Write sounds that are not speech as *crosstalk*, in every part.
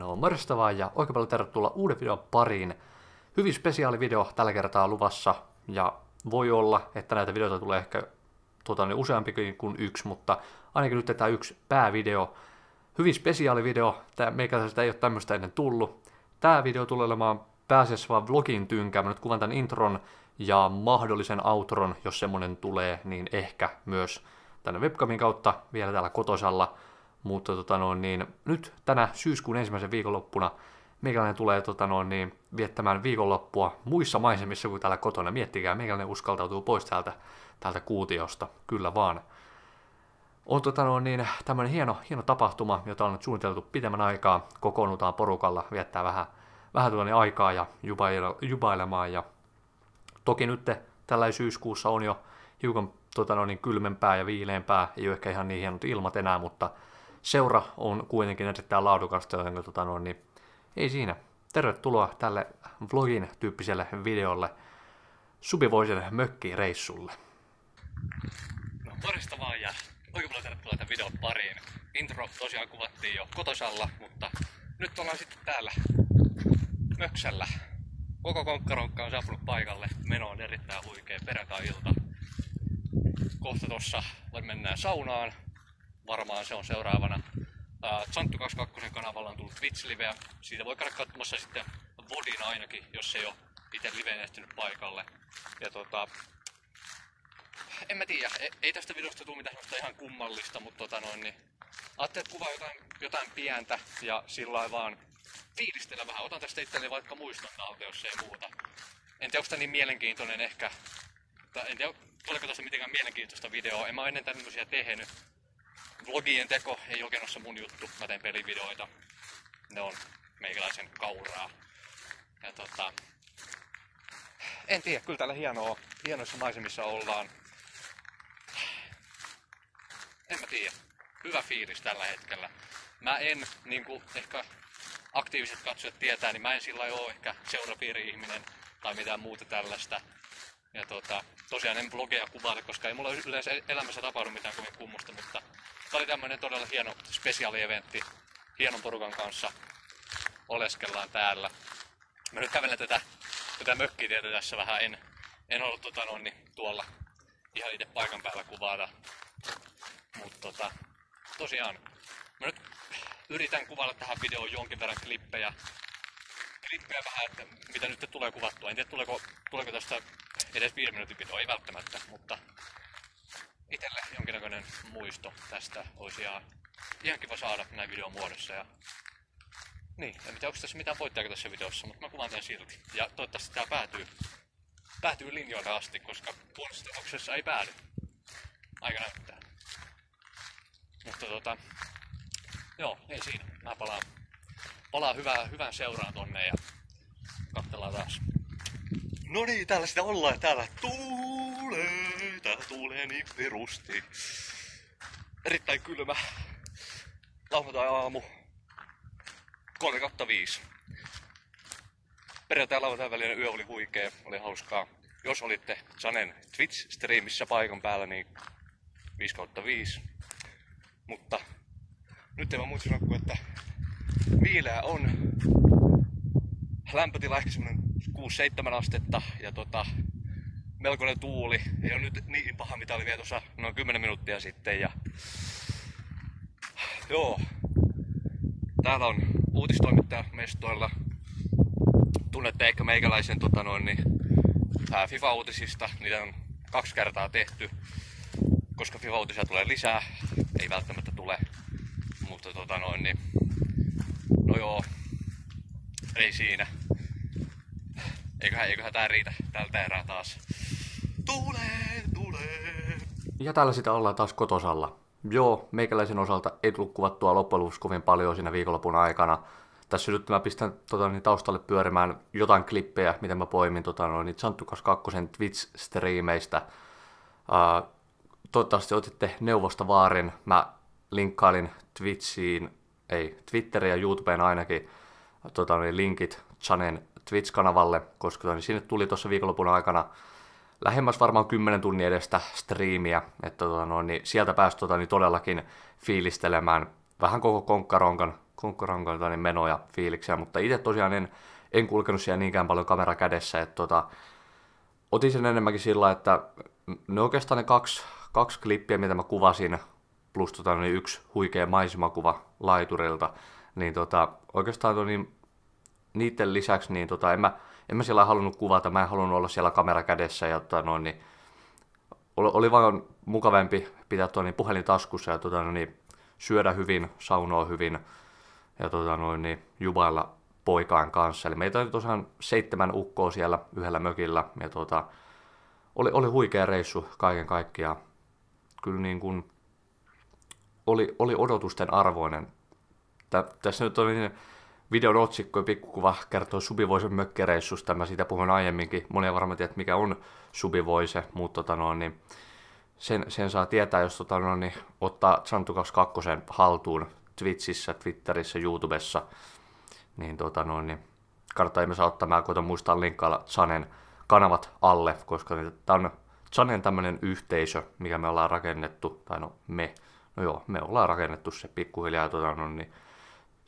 No morjesta vaan ja oikein paljon tervetuloa uuden videon pariin. Hyvin spesiaalivideo tällä kertaa luvassa ja voi olla, että näitä videoita tulee ehkä tuota, niin useampikin kuin yksi, mutta ainakin nyt tämä yksi päävideo. Hyvin spesiaalivideo, meikäläiseltä ei ole tämmöistä ennen tullut. Tämä video tulee olemaan pääasiassa vaan vlogin tynkää. Mä nyt kuvan tämän intron ja mahdollisen outron, jos semmonen tulee, niin ehkä myös tänne webcamin kautta vielä täällä kotosalla. Mutta tota no, niin, nyt tänä syyskuun ensimmäisen viikonloppuna meikäläinen tulee tota no, niin, viettämään viikonloppua muissa maisemissa kuin täällä kotona. Miettikää, meikäläinen uskaltautuu pois täältä, täältä kuutiosta, kyllä vaan. On tota no, niin, tämmöinen hieno, hieno tapahtuma, jota on nyt suunniteltu pitemmän aikaa. Kokoonnutaan porukalla, viettää vähän, vähän tuonne aikaa ja jubailemaan. Ja toki nyt tällä syyskuussa on jo hiukan tota no, niin, kylmempää ja viileämpää, ei ole ehkä ihan niin hienot ilmat enää, mutta seura on kuitenkin erittäin laadukasta, joten tota, no, niin ei siinä. Tervetuloa tälle vlogin tyyppiselle videolle subivoisen mökkireissulle. No morjesta vaan ja oikein paljon tervetuloa tämän videon pariin. Intro tosiaan kuvattiin jo kotosalla, mutta nyt ollaan sitten täällä Möksällä. Koko konkkaronkka on saapunut paikalle. Meno on erittäin huikea perjantai-ilta. Kohta tossa mennään saunaan, varmaan se on seuraavana. Santtu 22 kanavalla on tullut Twitch-liveä. Siitä voi käydä katsomassa sitten Vodin ainakin, jos ei ole itse live ehtinyt paikalle. Ja tota, en mä tiedä, ei, ei tästä videosta tule mitään ihan kummallista, mutta tota noin, niin ajattelin, että kuvaa jotain, jotain pientä ja sillä vaan fiilistellä vähän. Otan tästä itselleni vaikka muiston talteen, jos ei muuta. En tiedä, onko niin mielenkiintoinen ehkä. Tai en tiedä, tuleeko tästä mitenkään mielenkiintoista videoa. En mä ennen tämmöisiä tehnyt vlogien teko ei oikein ole mun juttu. Mä teen pelivideoita. Ne on meikäläisen kauraa. Ja tota, en tiedä, kyllä täällä hienoa, hienoissa maisemissa ollaan. En mä tiedä. Hyvä fiilis tällä hetkellä. Mä en, niin kuin ehkä aktiiviset katsojat tietää, niin mä en sillä ole ehkä seurapiiri-ihminen tai mitään muuta tällaista. Ja tota, tosiaan en blogeja kuvaile, koska ei mulla yleensä elämässä tapahdu mitään kovin kummusta, mutta Tämä oli tämmönen todella hieno spesiaali-eventti hienon porukan kanssa. Oleskellaan täällä. Mä nyt kävelen tätä, tätä mökkitietä tässä vähän. En, en ollut tota, noin, niin, tuolla ihan itse paikan päällä kuvata. Mutta tota, tosiaan, mä nyt yritän kuvailla tähän videoon jonkin verran klippejä. Klippejä vähän, että mitä nyt tulee kuvattua. En tiedä tuleeko, tuleeko tästä edes 5 minuutin video, ei välttämättä, mutta jonkinnäköinen muisto tästä olisi ihan, ihan kiva saada näin videon muodossa. Ja... Niin, en tiedä onko tässä mitään voittajakin tässä videossa, mutta mä kuvaan tän silti. Ja toivottavasti tää päätyy, päätyy linjoille asti, koska puolessa tapauksessa ei päädy. Aika näyttää. Mutta tota, joo, ei siinä. Mä palaan, palaan hyvää, hyvän seuraan tonne ja katsellaan taas. No niin, täällä sitä ollaan. Täällä tuulee, täällä tuulee niin perusti. Erittäin kylmä lauantai-aamu. 3 kautta 5. Perjantai ja lauantai välinen yö oli huikea, oli hauskaa. Jos olitte Sanen Twitch-striimissä paikan päällä, niin 5 kautta 5. Mutta nyt en mä muuta sanoa että viileä on. Lämpötila ehkä semmonen 6-7 astetta ja tota, melkoinen tuuli. Ei ole nyt niin paha mitä oli vielä tuossa noin 10 minuuttia sitten. Ja... Joo. Täällä on uutistoimittaja mestoilla. Tunnette ehkä meikäläisen tota noin, niin, FIFA-uutisista. Niitä on kaksi kertaa tehty. Koska FIFA-uutisia tulee lisää. Ei välttämättä tule. Mutta tota noin, niin, no joo. Ei siinä eiköhän, eiköhän tää riitä tältä erää taas. Tulee, tulee. Ja täällä sitä ollaan taas kotosalla. Joo, meikäläisen osalta ei tullut kuvattua loppujen lopuksi kovin paljon siinä viikonlopun aikana. Tässä nyt mä pistän tota, niin taustalle pyörimään jotain klippejä, miten mä poimin tota, no, niin Santtukas 2 Twitch-striimeistä. Uh, toivottavasti otitte neuvosta vaarin. Mä linkkailin Twitchiin, ei, Twitteriin ja YouTubeen ainakin tota, niin linkit Chanen Twitch-kanavalle, koska sinne tuli tuossa viikonlopun aikana lähemmäs varmaan 10 tunnin edestä striimiä, että tota, no, niin sieltä pääsi tota, niin todellakin fiilistelemään vähän koko konkkaronkan konkkorankoilta niin menoja fiiliksiä, mutta itse tosiaan en, en kulkenut siellä niinkään paljon kamera kädessä, että tota, otin sen enemmänkin sillä, että ne oikeastaan ne kaksi, kaksi klippiä, mitä mä kuvasin, plus tota, niin yksi huikea maisemakuva laiturilta, niin tota, oikeastaan to, niin, niiden lisäksi niin tota, en, mä, en mä siellä halunnut kuvata, mä en halunnut olla siellä kamera kädessä, ja tota, noin, niin, oli, oli vaan mukavampi pitää tuo niin puhelin taskussa ja tota, niin, syödä hyvin, saunoa hyvin ja tota, noin, niin, jubailla poikaan kanssa. Eli meitä oli tosiaan seitsemän ukkoa siellä yhdellä mökillä ja tota, oli, oli huikea reissu kaiken kaikkiaan. Kyllä niin kuin oli, oli odotusten arvoinen. Tä, tässä nyt oli niin videon otsikko ja pikkukuva kertoo Subivoisen mökkereissusta. Mä siitä puhun aiemminkin. Monia varmaan tiedät, mikä on Subivoise, mutta tota no, niin sen, sen, saa tietää, jos tota no, niin ottaa Santu 22 haltuun Twitchissä, Twitterissä, YouTubessa. Niin, tota no, niin kannattaa ihmeessä ottaa. Mä koitan muistaa linkkailla Chanen kanavat alle, koska tämä on Chanen tämmöinen yhteisö, mikä me ollaan rakennettu, tai no me, no joo, me ollaan rakennettu se pikkuhiljaa, tota, no, niin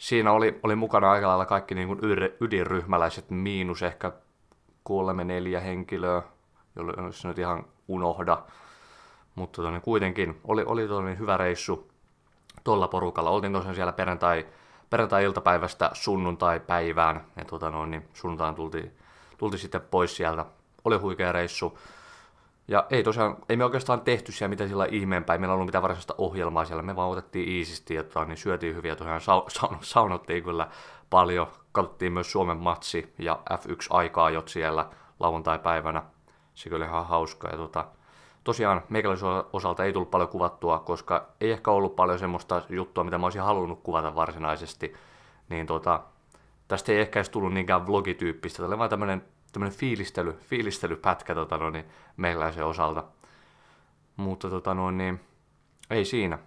siinä oli, oli mukana aika lailla kaikki niin kuin ydinryhmäläiset, miinus ehkä kolme neljä henkilöä, jos nyt ihan unohda, mutta tota, niin kuitenkin oli, oli tota, niin hyvä reissu tuolla porukalla. Oltiin tosiaan siellä perjantai, perjantai-iltapäivästä sunnuntai-päivään, ja tota, no, niin sunnuntaan tultiin, tultiin sitten pois sieltä. Oli huikea reissu. Ja ei tosiaan, ei me oikeastaan tehty siellä mitään sillä ihmeenpäin, meillä ei ollut mitään varsinaista ohjelmaa siellä, me vaan otettiin iisisti, että niin syötiin hyviä, tosiaan sa- *laughs* sa- saunottiin kyllä paljon, katsottiin myös Suomen matsi ja F1-aikaa jot siellä lauantai-päivänä, se kyllä ihan hauska. Ja tota, tosiaan meikäläisen osalta ei tullut paljon kuvattua, koska ei ehkä ollut paljon semmoista juttua, mitä mä olisin halunnut kuvata varsinaisesti, niin tota, tästä ei ehkä edes tullut niinkään vlogityyppistä, tämä oli vain tämmöinen tämmöinen fiilistely, fiilistelypätkä tota, no, niin, meiläisen osalta. Mutta tota, no, niin, ei siinä.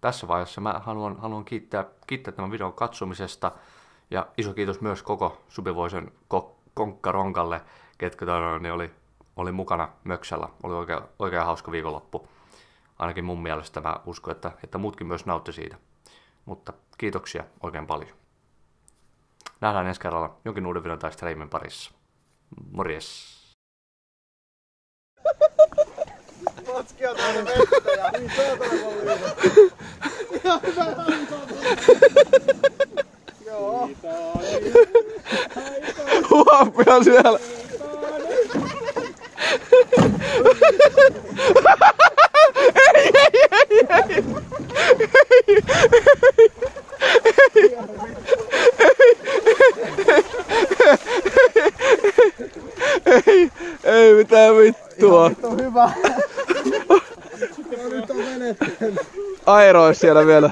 Tässä vaiheessa mä haluan, haluan kiittää, kiittää tämän videon katsomisesta ja iso kiitos myös koko Subivoisen ko- konkkaronkalle, ketkä tota, niin oli, oli mukana Möksällä. Oli oikein, oikein hauska viikonloppu. Ainakin mun mielestä mä uskon, että, että muutkin myös nautti siitä. Mutta kiitoksia oikein paljon. Nähdään ensi kerralla jonkin uuden videon tai streamin parissa. Morjes! Matski on tuonne vettä ja niin saatana paljon Ihan hyvä Joo. Huoppia siellä. Ei mitään vittua. Nyt on hyvä. Nyt on menetty. Airo siellä vielä.